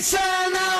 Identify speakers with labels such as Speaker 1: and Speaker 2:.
Speaker 1: It's eternal